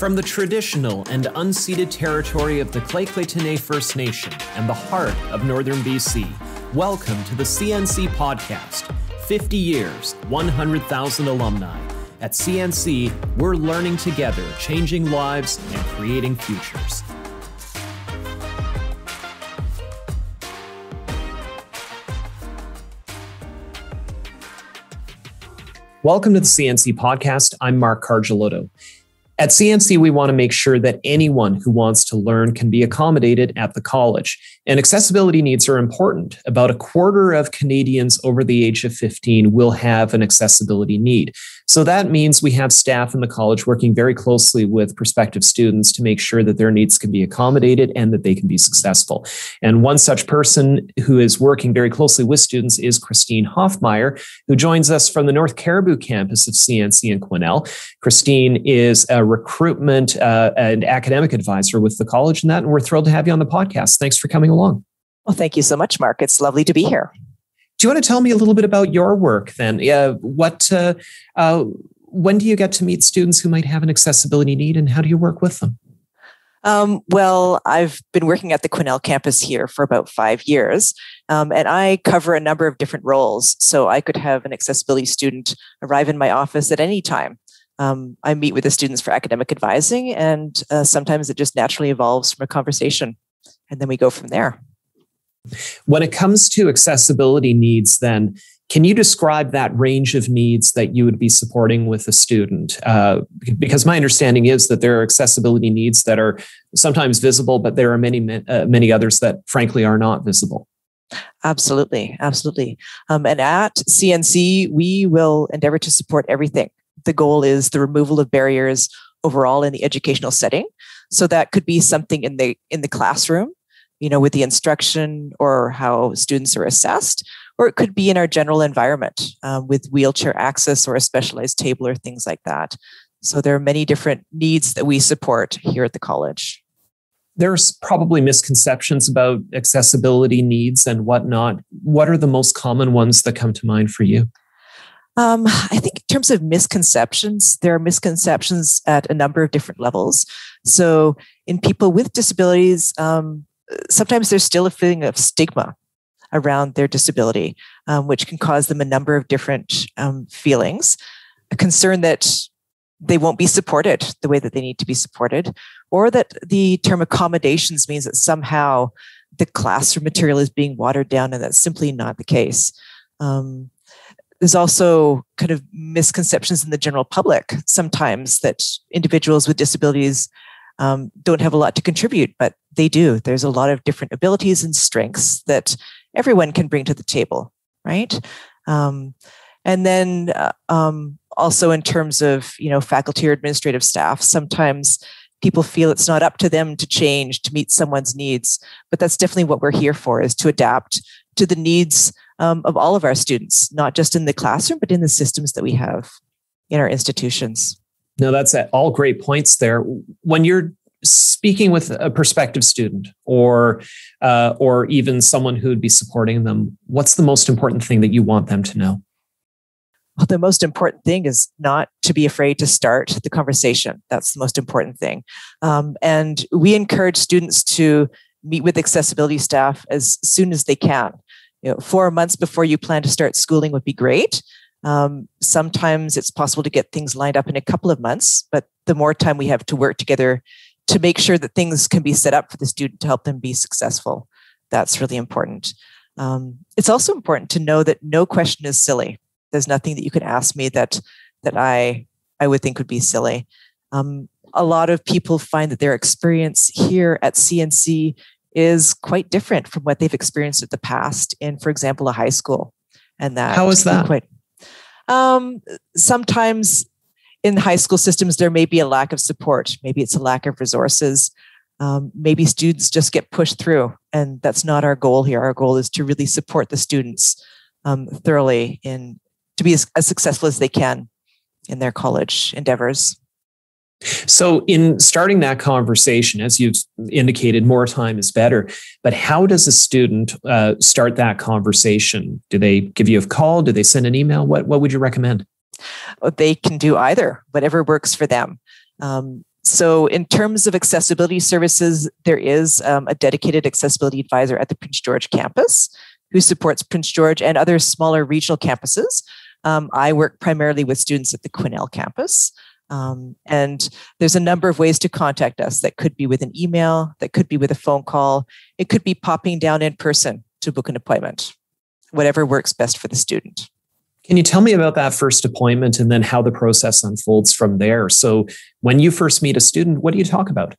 From the traditional and unceded territory of the Lheidli First Nation and the heart of northern BC, welcome to the CNC Podcast 50 years, 100,000 alumni. At CNC, we're learning together, changing lives, and creating futures. Welcome to the CNC podcast. I'm Mark Cargelotto. At CNC, we want to make sure that anyone who wants to learn can be accommodated at the college. And accessibility needs are important. About a quarter of Canadians over the age of 15 will have an accessibility need. So that means we have staff in the college working very closely with prospective students to make sure that their needs can be accommodated and that they can be successful. And one such person who is working very closely with students is Christine Hofmeier, who joins us from the North Cariboo campus of CNC in Quesnel. Christine is a recruitment uh, and academic advisor with the college and that, and we're thrilled to have you on the podcast. Thanks for coming along. Well, thank you so much, Mark. It's lovely to be here. Do you want to tell me a little bit about your work then? Uh, what, uh, uh, when do you get to meet students who might have an accessibility need and how do you work with them? Um, well, I've been working at the Quesnel campus here for about five years, um, and I cover a number of different roles. So I could have an accessibility student arrive in my office at any time. Um, I meet with the students for academic advising, and uh, sometimes it just naturally evolves from a conversation, and then we go from there. When it comes to accessibility needs, then, can you describe that range of needs that you would be supporting with a student? Uh, because my understanding is that there are accessibility needs that are sometimes visible, but there are many, uh, many others that frankly are not visible. Absolutely, absolutely. Um, and at CNC, we will endeavor to support everything. The goal is the removal of barriers overall in the educational setting. So that could be something in the in the classroom you know, with the instruction or how students are assessed, or it could be in our general environment um, with wheelchair access or a specialized table or things like that. So there are many different needs that we support here at the college. There's probably misconceptions about accessibility needs and whatnot. What are the most common ones that come to mind for you? Um, I think in terms of misconceptions, there are misconceptions at a number of different levels. So, in people with disabilities, um, sometimes there's still a feeling of stigma around their disability, um, which can cause them a number of different um, feelings. A concern that they won't be supported the way that they need to be supported, or that the term accommodations means that somehow the classroom material is being watered down, and that's simply not the case. Um, there's also kind of misconceptions in the general public sometimes that individuals with disabilities um, don't have a lot to contribute, but they do. There's a lot of different abilities and strengths that everyone can bring to the table, right? Um, and then uh, um, also in terms of you know faculty or administrative staff, sometimes people feel it's not up to them to change to meet someone's needs, but that's definitely what we're here for: is to adapt to the needs um, of all of our students, not just in the classroom, but in the systems that we have in our institutions. No, that's all great points there. When you're speaking with a prospective student or uh, or even someone who would be supporting them, what's the most important thing that you want them to know? Well, the most important thing is not to be afraid to start the conversation. That's the most important thing. Um, and we encourage students to meet with accessibility staff as soon as they can. You know, four months before you plan to start schooling would be great. Um, sometimes it's possible to get things lined up in a couple of months, but the more time we have to work together to make sure that things can be set up for the student to help them be successful, that's really important. Um, it's also important to know that no question is silly. There's nothing that you can ask me that that I I would think would be silly. Um, a lot of people find that their experience here at CNC is quite different from what they've experienced in the past in, for example, a high school. And that how is that? Quite, um, sometimes in high school systems, there may be a lack of support. Maybe it's a lack of resources. Um, maybe students just get pushed through, and that's not our goal here. Our goal is to really support the students um, thoroughly in to be as, as successful as they can in their college endeavors. So, in starting that conversation, as you've indicated, more time is better. But how does a student uh, start that conversation? Do they give you a call? Do they send an email? What What would you recommend? They can do either, whatever works for them. Um, so, in terms of accessibility services, there is um, a dedicated accessibility advisor at the Prince George campus who supports Prince George and other smaller regional campuses. Um, I work primarily with students at the Quesnel campus. Um, and there's a number of ways to contact us that could be with an email, that could be with a phone call, it could be popping down in person to book an appointment, whatever works best for the student. Can you tell me about that first appointment and then how the process unfolds from there? So, when you first meet a student, what do you talk about?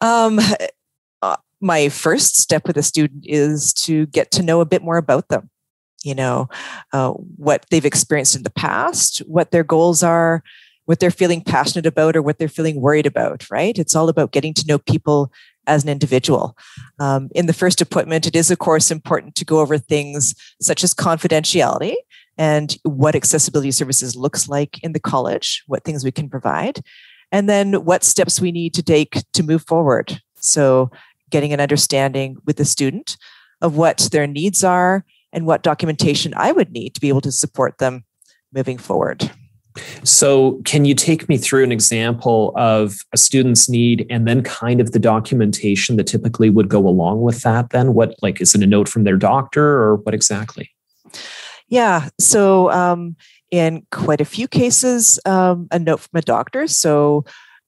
Um, uh, my first step with a student is to get to know a bit more about them. You know, uh, what they've experienced in the past, what their goals are, what they're feeling passionate about or what they're feeling worried about, right? It's all about getting to know people as an individual. Um, in the first appointment, it is, of course, important to go over things such as confidentiality and what accessibility services looks like in the college, what things we can provide, and then what steps we need to take to move forward. So, getting an understanding with the student of what their needs are and what documentation I would need to be able to support them moving forward. So, can you take me through an example of a student's need and then kind of the documentation that typically would go along with that? Then, what, like, is it a note from their doctor or what exactly? Yeah. So, um, in quite a few cases, um, a note from a doctor. So,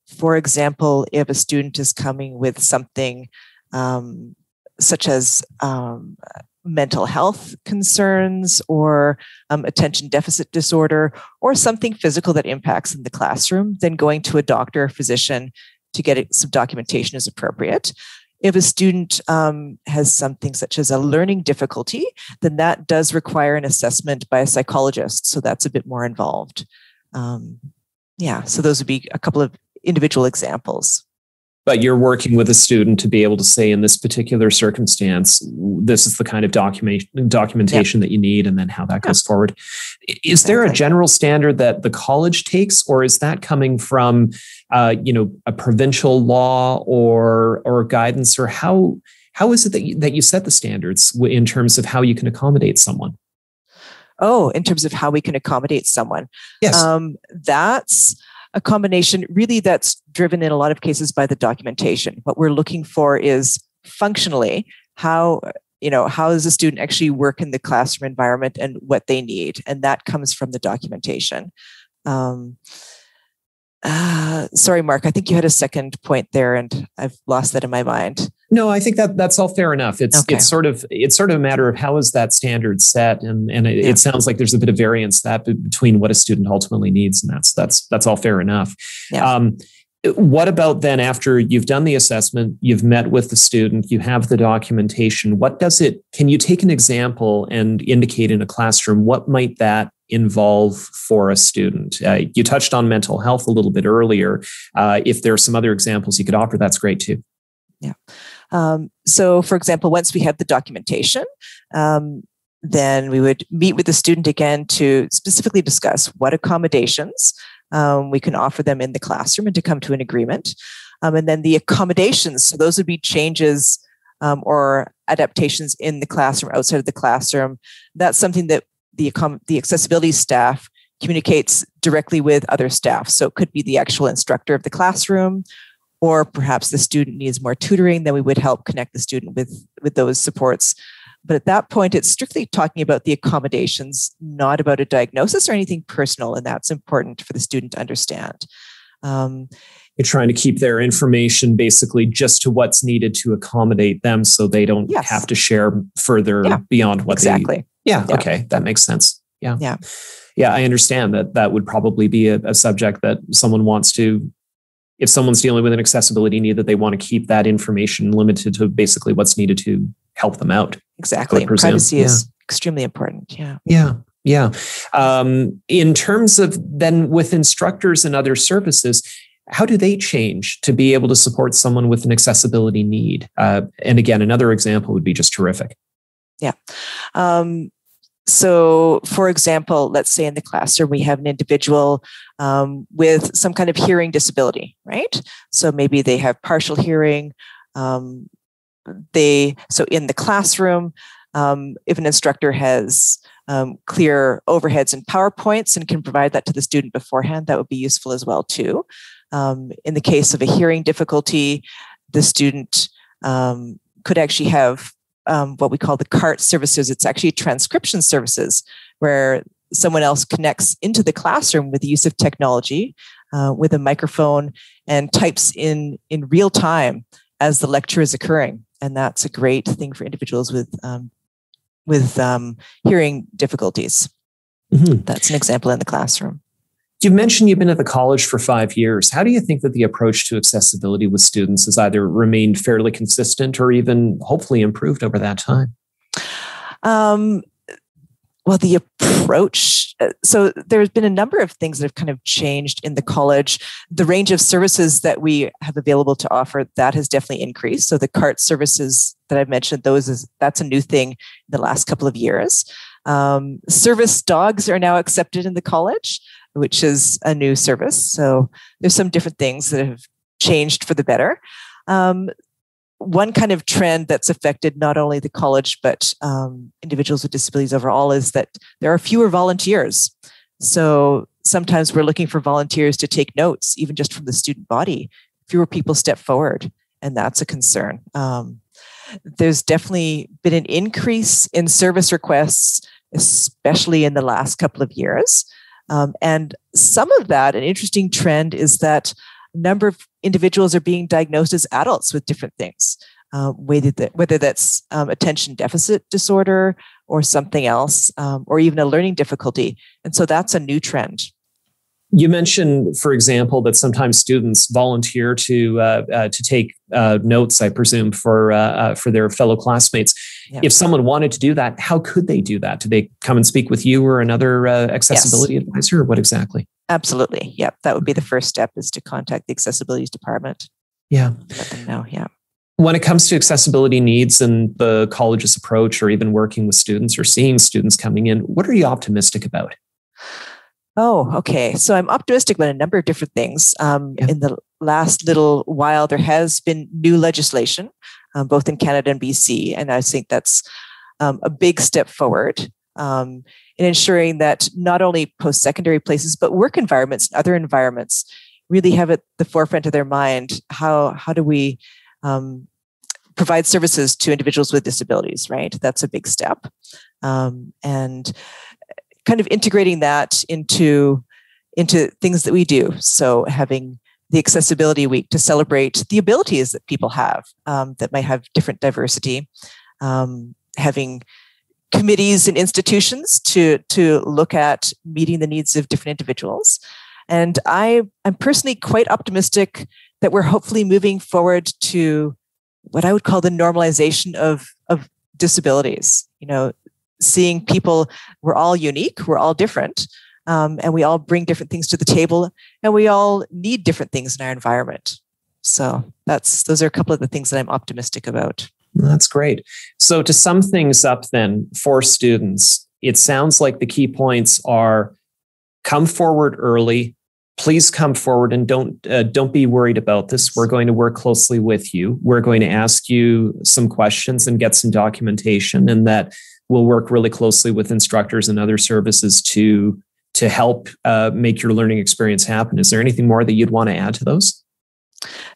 for example, if a student is coming with something um, such as um, mental health concerns or um, attention deficit disorder or something physical that impacts in the classroom, then going to a doctor or physician to get some documentation is appropriate. If a student um, has something such as a learning difficulty, then that does require an assessment by a psychologist. So that's a bit more involved. Um, yeah, so those would be a couple of individual examples but you're working with a student to be able to say in this particular circumstance this is the kind of document documentation that you need and then how that goes forward. Is there a general standard that the college takes or is that coming from uh, you know a provincial law or or guidance or how how is it that you, that you set the standards in terms of how you can accommodate someone? Oh in terms of how we can accommodate someone. Yes. Um, that's a combination really that's driven in a lot of cases by the documentation. What we're looking for is functionally how you know how does a student actually work in the classroom environment and what they need and that comes from the documentation um, uh, sorry mark i think you had a second point there and i've lost that in my mind no, I think that that's all fair enough. It's okay. it's sort of it's sort of a matter of how is that standard set, and and it, yeah. it, sounds like there's a bit of variance that between what a student ultimately needs, and that's that's that's all fair enough. Yeah. Um, what about then after you've done the assessment, you've met with the student, you have the documentation? What does it? Can you take an example and indicate in a classroom what might that involve for a student? Uh, you touched on mental health a little bit earlier. Uh, if there are some other examples you could offer, that's great too. Yeah. Um, so, for example, once we have the documentation, um, then we would meet with the student again to specifically discuss what accommodations um, we can offer them in the classroom and to come to an agreement. Um, and then the accommodations, so those would be changes um, or adaptations in the classroom, outside of the classroom. That's something that the, the accessibility staff communicates directly with other staff. So it could be the actual instructor of the classroom or perhaps the student needs more tutoring, then we would help connect the student with, with those supports. But at that point, it's strictly talking about the accommodations, not about a diagnosis or anything personal. And that's important for the student to understand. Um, You're trying to keep their information basically just to what's needed to accommodate them so they don't yes. have to share further yeah, beyond what exactly. They yeah, yeah, okay. That makes sense. Yeah. Yeah. Yeah, I understand that that would probably be a, a subject that someone wants to if someone's dealing with an accessibility need that they want to keep that information limited to basically what's needed to help them out exactly privacy yeah. is extremely important yeah yeah yeah um, in terms of then with instructors and other services how do they change to be able to support someone with an accessibility need uh, and again another example would be just terrific yeah um, so, for example, let's say in the classroom we have an individual um, with some kind of hearing disability, right? So maybe they have partial hearing. Um, they so in the classroom, um, if an instructor has um, clear overheads and PowerPoints and can provide that to the student beforehand, that would be useful as well too. Um, in the case of a hearing difficulty, the student um, could actually have um, what we call the CART services. It's actually transcription services where someone else connects into the classroom with the use of technology uh, with a microphone and types in in real time as the lecture is occurring and that's a great thing for individuals with um, with um, hearing difficulties mm-hmm. that's an example in the classroom You've mentioned you've been at the college for five years. How do you think that the approach to accessibility with students has either remained fairly consistent or even hopefully improved over that time? Um, well, the approach. Uh, so there's been a number of things that have kind of changed in the college. The range of services that we have available to offer that has definitely increased. So the CART services that I've mentioned, those is that's a new thing in the last couple of years. Um, service dogs are now accepted in the college which is a new service. So there's some different things that have changed for the better. Um, one kind of trend that's affected not only the college but um, individuals with disabilities overall is that there are fewer volunteers. So sometimes we're looking for volunteers to take notes, even just from the student body. Fewer people step forward, and that's a concern. Um, there's definitely been an increase in service requests, especially in the last couple of years. Um, and some of that, an interesting trend is that a number of individuals are being diagnosed as adults with different things, uh, whether, that, whether that's um, attention deficit disorder or something else, um, or even a learning difficulty. And so that's a new trend. You mentioned, for example, that sometimes students volunteer to uh, uh, to take uh, notes. I presume for uh, uh, for their fellow classmates. Yeah. If someone wanted to do that, how could they do that? Do they come and speak with you or another uh, accessibility yes. advisor, or what exactly? Absolutely. Yep, that would be the first step: is to contact the accessibility department. Yeah. Let them know. Yeah. When it comes to accessibility needs and the college's approach, or even working with students or seeing students coming in, what are you optimistic about? Oh, okay. So I'm optimistic about a number of different things. Um, yeah. In the last little while, there has been new legislation, um, both in Canada and BC, and I think that's um, a big step forward um, in ensuring that not only post-secondary places but work environments and other environments really have at the forefront of their mind how how do we um, provide services to individuals with disabilities. Right, that's a big step, um, and kind of integrating that into into things that we do. So having the accessibility week to celebrate the abilities that people have um, that might have different diversity, um, having committees and institutions to to look at meeting the needs of different individuals. And I I'm personally quite optimistic that we're hopefully moving forward to what I would call the normalization of of disabilities. You know, seeing people, we're all unique, we're all different, um, and we all bring different things to the table, and we all need different things in our environment. So that's those are a couple of the things that I'm optimistic about. That's great. So to sum things up, then for students, it sounds like the key points are come forward early. Please come forward and don't uh, don't be worried about this. We're going to work closely with you. We're going to ask you some questions and get some documentation, and that we'll work really closely with instructors and other services to to help uh, make your learning experience happen. Is there anything more that you'd want to add to those?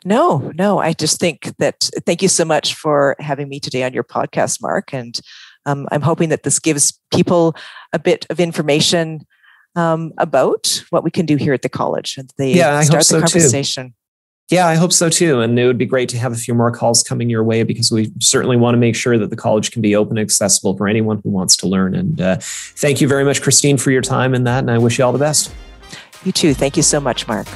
No, no. I just think that thank you so much for having me today on your podcast, Mark. And um, I'm hoping that this gives people a bit of information um, about what we can do here at the college and they yeah, start the conversation. Too. Yeah, I hope so too. And it would be great to have a few more calls coming your way because we certainly want to make sure that the college can be open and accessible for anyone who wants to learn. And uh, thank you very much, Christine, for your time in that. And I wish you all the best. You too. Thank you so much, Mark.